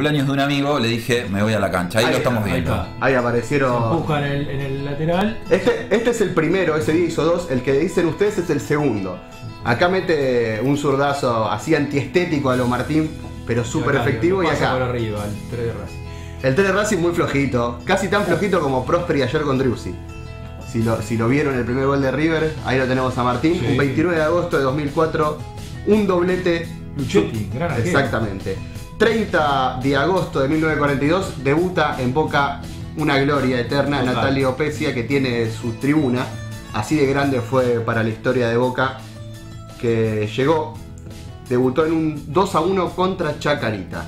cumpleaños de un amigo, le dije, me voy a la cancha. Ahí, Ahí lo estamos está, viendo. Ahí Se aparecieron. empuja en el, en el lateral. Este, este es el primero, ese día hizo dos. El que dicen ustedes es el segundo. Acá mete un zurdazo así antiestético a lo Martín, pero súper efectivo. Y por acá, arriba, el 3 de Racing. el 3 de Racing muy flojito. Casi tan flojito como Prosperi ayer con Driussi. Si lo, si lo vieron el primer gol de River, ahí lo tenemos a Martín. Sí. Un 29 de agosto de 2004, un doblete. Luchetti, gran arquero. Exactamente. 30 de agosto de 1942 debuta en Boca una gloria eterna, Total. Natalio Pesia, que tiene su tribuna. Así de grande fue para la historia de Boca que llegó, debutó en un 2 a 1 contra Chacarita.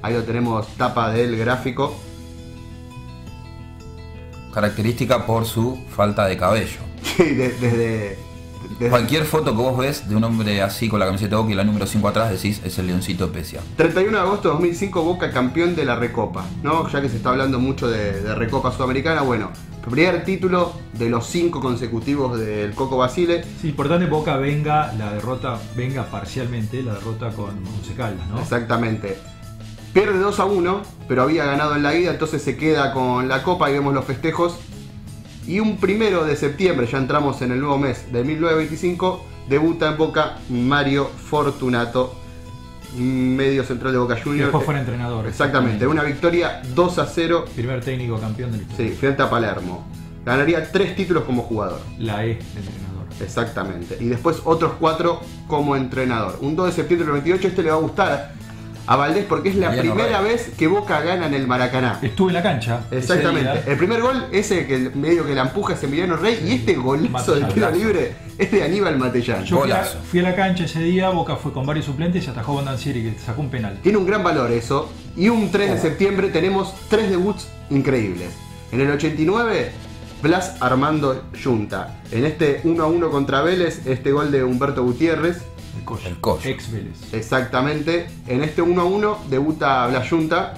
Ahí lo tenemos, tapa del gráfico. Característica por su falta de cabello. Sí, de- desde, desde Cualquier foto que vos ves de un hombre así con la camiseta de Boca y la número 5 atrás decís es el Leoncito Pesia. 31 de agosto de 2005 Boca campeón de la Recopa, ¿no? Ya que se está hablando mucho de, de Recopa Sudamericana, bueno, primer título de los cinco consecutivos del Coco Basile. Sí, importante Boca venga la derrota, venga parcialmente la derrota con Once Caldas, ¿no? Exactamente. Pierde 2 a 1, pero había ganado en la ida, entonces se queda con la copa y vemos los festejos. Y un primero de septiembre, ya entramos en el nuevo mes de 1925, debuta en Boca Mario Fortunato, medio central de Boca Juniors. después fue entrenador. Exactamente, una victoria 2 a 0 Primer técnico campeón de la historia. sí, frente a Palermo. Ganaría tres títulos como jugador. La E de entrenador. Exactamente. Y después otros cuatro como entrenador. Un 2 de septiembre del 28, este le va a gustar a Valdés porque es la primera vez que Boca gana en el Maracaná. Estuve en la cancha. Exactamente. día. El primer gol, ese que medio que la empuja es Emiliano Rey, y este golazo de tiro libre es de Aníbal Matellán. Yo fui a, Golazo. fui a la cancha ese día, Boca fue con varios suplentes y atajó Bondancieri que sacó un penal. Tiene un gran valor eso. Y un 3 de septiembre tenemos tres debuts increíbles. En el 89, Blas Armando Junta. En este 1 a 1 contra Vélez, este gol de Humberto Gutiérrez. El Coyo. Ex Vélez. Exactamente. En este 1 a 1 debuta Blas Junta.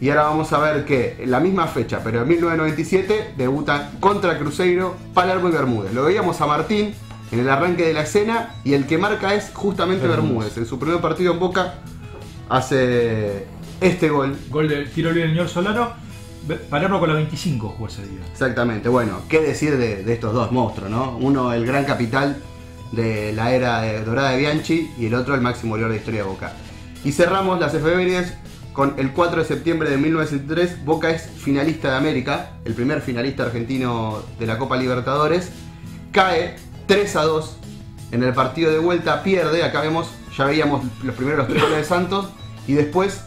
Y ahora vamos a ver que en la misma fecha, pero en 1997, debutan contra Cruzeiro, Palermo y Bermúdez. Lo veíamos a Martín en el arranque de la escena y el que marca es justamente Bermúdez. Bermúdez. En su primer partido en Boca hace este gol. Gol del tiro libre del señor Solano. Palermo con la 25 jugó ese día. Exactamente. Bueno, qué decir de, de estos dos monstruos, ¿no? Uno el gran capital de la era de- dorada de Bianchi y el otro el máximo goleador de historia de Boca. Y cerramos las efemérides con el 4 de septiembre de 1973. Boca es finalista de América, el primer finalista argentino de la Copa Libertadores. Cae 3 a 2 en el partido de vuelta, pierde. Acá vemos, ya veíamos los primeros tres goles de Santos. Y después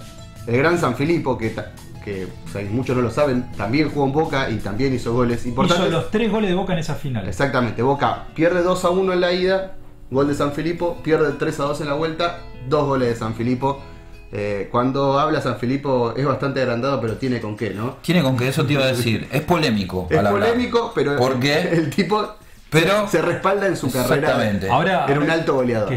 el gran San Filipo, que, que o sea, muchos no lo saben, también jugó en Boca y también hizo goles importantes. Hizo los tres goles de Boca en esa final. Exactamente, Boca pierde 2 a 1 en la ida, gol de San Filipo, pierde 3 a 2 en la vuelta, dos goles de San Filipo. Eh, cuando habla San Filipo es bastante agrandado, pero tiene con qué, ¿no? Tiene con que eso te iba a decir. Es polémico. Es al hablar. polémico, pero ¿Por qué? el tipo Pero- se respalda en su carrera. Exactamente. Ahora, Era un alto goleador.